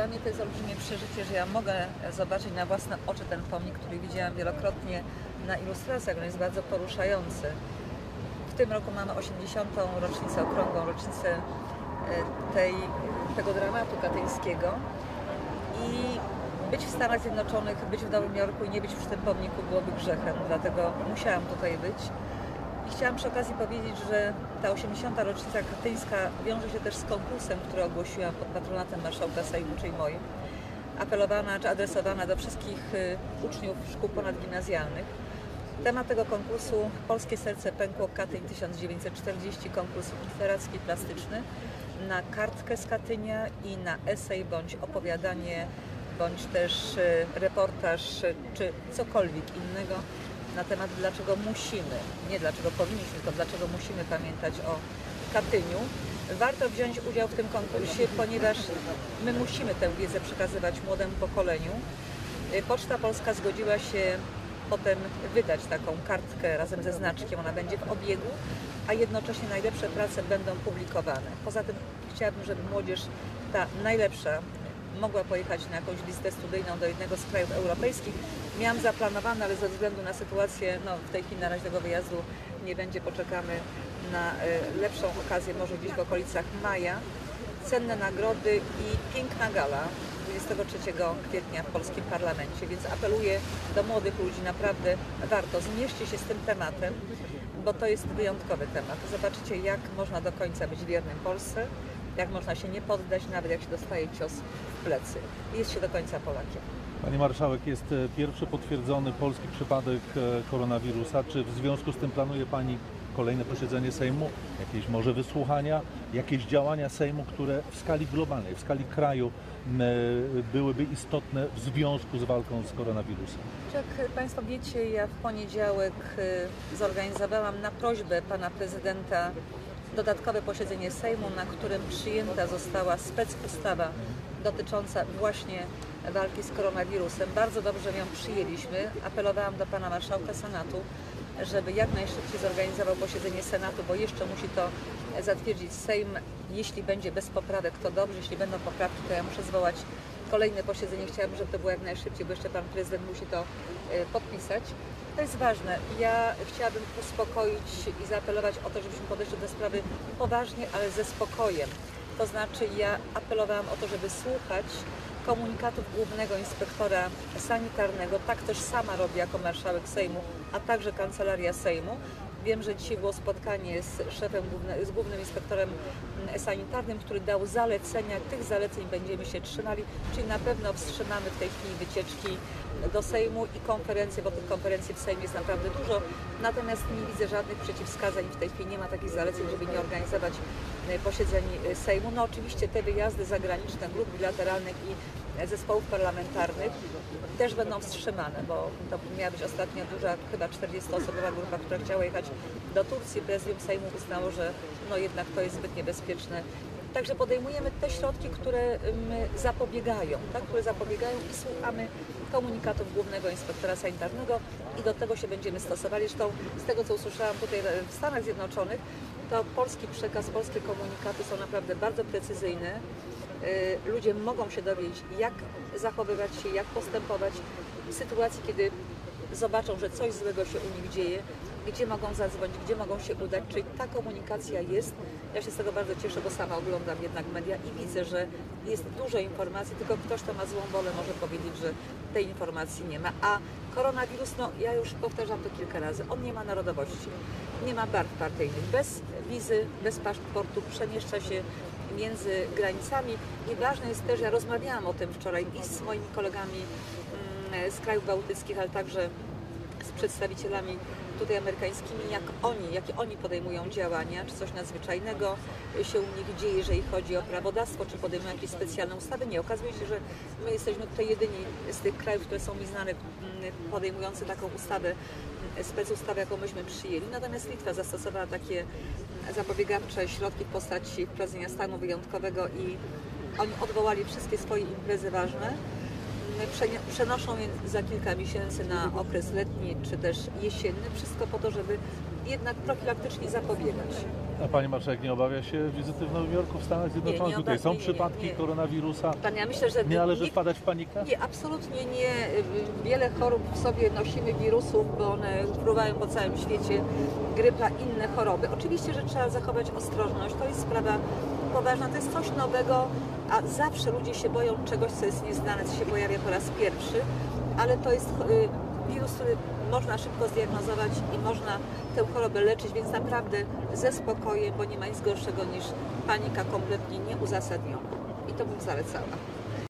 Dla mnie to jest olbrzymie przeżycie, że ja mogę zobaczyć na własne oczy ten pomnik, który widziałam wielokrotnie na ilustracjach. On jest bardzo poruszający. W tym roku mamy 80. rocznicę, okrągłą rocznicę e, tej, tego dramatu katyńskiego. I być w Stanach Zjednoczonych, być w Nowym Jorku i nie być przy tym pomniku byłoby grzechem, dlatego musiałam tutaj być. Chciałam przy okazji powiedzieć, że ta 80. rocznica katyńska wiąże się też z konkursem, który ogłosiłam pod patronatem marszałka Sejmu, czyli moim. Apelowana czy adresowana do wszystkich y, uczniów szkół ponadgimnazjalnych. Temat tego konkursu Polskie Serce Pękło Katyń 1940, konkurs literacki plastyczny na kartkę z Katynia i na esej bądź opowiadanie, bądź też y, reportaż y, czy cokolwiek innego na temat dlaczego musimy, nie dlaczego powinniśmy, tylko dlaczego musimy pamiętać o Katyniu. Warto wziąć udział w tym konkursie, ponieważ my musimy tę wiedzę przekazywać młodemu pokoleniu. Y, Poczta Polska zgodziła się potem wydać taką kartkę razem ze znaczkiem, ona będzie w obiegu, a jednocześnie najlepsze prace będą publikowane. Poza tym chciałabym, żeby młodzież ta najlepsza mogła pojechać na jakąś listę studyjną do jednego z krajów europejskich. Miałam zaplanowane, ale ze względu na sytuację, no w tej chwili na razie tego wyjazdu nie będzie, poczekamy na y, lepszą okazję, może gdzieś w okolicach maja. Cenne nagrody i piękna gala 23 kwietnia w polskim parlamencie, więc apeluję do młodych ludzi, naprawdę warto, zmierzcie się z tym tematem, bo to jest wyjątkowy temat. Zobaczycie, jak można do końca być wiernym Polsce, jak można się nie poddać, nawet jak się dostaje cios w plecy. Jest się do końca Polakiem. Pani Marszałek, jest e, pierwszy potwierdzony polski przypadek e, koronawirusa. Czy w związku z tym planuje Pani kolejne posiedzenie Sejmu, jakieś może wysłuchania, jakieś działania Sejmu, które w skali globalnej, w skali kraju e, byłyby istotne w związku z walką z koronawirusem? Jak Państwo wiecie, ja w poniedziałek zorganizowałam na prośbę Pana Prezydenta dodatkowe posiedzenie Sejmu, na którym przyjęta została specustawa dotycząca właśnie walki z koronawirusem. Bardzo dobrze ją przyjęliśmy. Apelowałam do Pana Marszałka Senatu, żeby jak najszybciej zorganizował posiedzenie Senatu, bo jeszcze musi to zatwierdzić Sejm. Jeśli będzie bez poprawek, to dobrze. Jeśli będą poprawki, to ja muszę zwołać kolejne posiedzenie. Chciałabym, żeby to było jak najszybciej, bo jeszcze Pan Prezydent musi to e, podpisać. To jest ważne. Ja chciałabym uspokoić i zaapelować o to, żebyśmy podeszli do sprawy poważnie, ale ze spokojem. To znaczy ja apelowałam o to, żeby słuchać komunikatów głównego inspektora sanitarnego. Tak też sama robię jako marszałek Sejmu, a także kancelaria Sejmu. Wiem, że dzisiaj było spotkanie z szefem, z głównym inspektorem mm, sanitarnym, który dał zalecenia. Tych zaleceń będziemy się trzymali, czyli na pewno wstrzymamy w tej chwili wycieczki do Sejmu i konferencje, bo tych konferencji w Sejmie jest naprawdę dużo. Natomiast nie widzę żadnych przeciwwskazań. W tej chwili nie ma takich zaleceń, żeby nie organizować e, posiedzeń e, Sejmu. No oczywiście te wyjazdy zagraniczne, grup bilateralnych i zespołów parlamentarnych też będą wstrzymane, bo to miała być ostatnio duża, chyba 40-osobowa grupa, która chciała jechać do Turcji. Prezydium Sejmu uznało, że no jednak to jest zbyt niebezpieczne. Także podejmujemy te środki, które zapobiegają, tak, które zapobiegają i słuchamy komunikatów głównego inspektora sanitarnego i do tego się będziemy stosowali. Zresztą z tego, co usłyszałam tutaj w Stanach Zjednoczonych, to polski przekaz, polskie komunikaty są naprawdę bardzo precyzyjne. Y, Ludzie mogą się dowiedzieć, jak zachowywać się, jak postępować w sytuacji, kiedy zobaczą, że coś złego się u nich dzieje, gdzie mogą zadzwonić, gdzie mogą się udać, czyli ta komunikacja jest. Ja się z tego bardzo cieszę, bo sama oglądam jednak media i widzę, że jest dużo informacji, tylko ktoś, kto ma złą wolę, może powiedzieć, że tej informacji nie ma. A koronawirus, no ja już powtarzam to kilka razy, on nie ma narodowości, nie ma barw partyjnych. Bez wizy, bez paszportu przemieszcza się między granicami i ważne jest też, ja rozmawiałam o tym wczoraj i z moimi kolegami mm, z krajów bałtyckich, ale także z przedstawicielami tutaj amerykańskimi, jak oni, jakie oni podejmują działania, czy coś nadzwyczajnego się u nich dzieje, jeżeli chodzi o prawodawstwo, czy podejmują jakieś specjalne ustawy. Nie, okazuje się, że my jesteśmy tutaj jedyni z tych krajów, które są mi znane, mm, podejmujący taką ustawę, mm, specustawę, jaką myśmy przyjęli. Natomiast Litwa zastosowała takie zapobiegawcze środki w postaci wprowadzenia stanu wyjątkowego i oni odwołali wszystkie swoje imprezy ważne przenoszą je za kilka miesięcy na okres letni czy też jesienny. Wszystko po to, żeby jednak profilaktycznie zapobiegać. A Pani Marszałek nie obawia się wizyty w Nowym Jorku w Stanach Zjednoczonych? nie Tutaj są nie, nie, przypadki nie. koronawirusa. Pan, ja myślę, że Nie należy nikt- wpadać w panikę? Nie, absolutnie nie. Wiele chorób w sobie nosimy wirusów, bo one fruwają po całym świecie. Grypa, inne choroby. Oczywiście, że trzeba zachować ostrożność. To jest sprawa poważna, to jest coś nowego, a zawsze ludzie się boją czegoś, co jest nieznane, co się pojawia po raz pierwszy, ale to jest y, wirus, który można szybko zdiagnozować i można tę chorobę leczyć, więc naprawdę ze spokojem, bo nie ma nic gorszego niż panika kompletnie nieuzasadniona. I to bym zalecała.